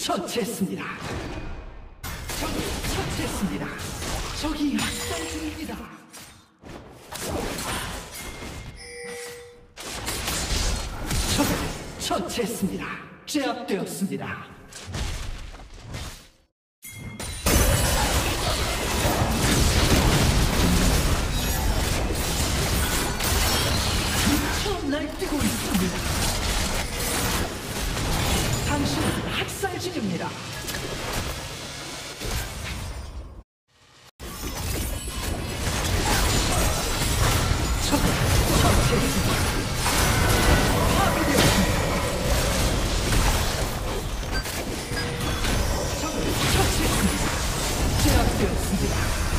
처치했습니다. 적을 처치했습니다. 적이 학살 중입니다. 적을 처치했습니다. 제압되었습니다. 날뛰고 있습니다. 처치했습니다. 제압되었습니다.